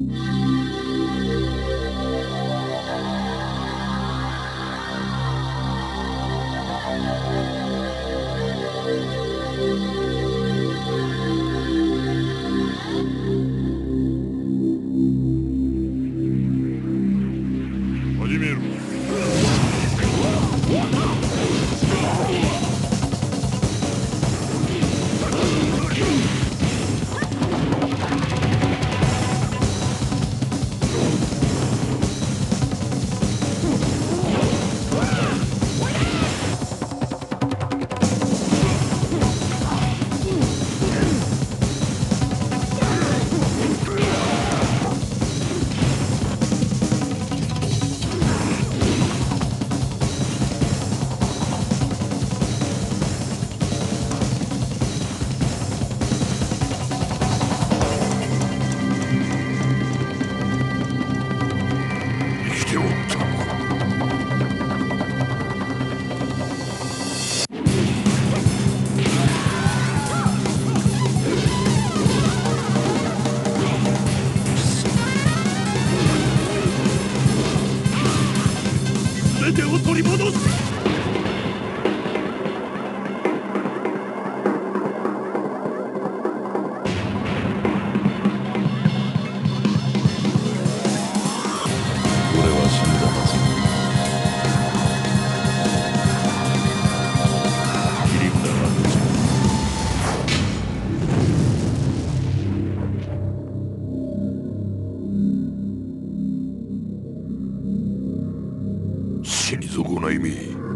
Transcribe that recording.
Música 全てを取り戻す。死に損ないめ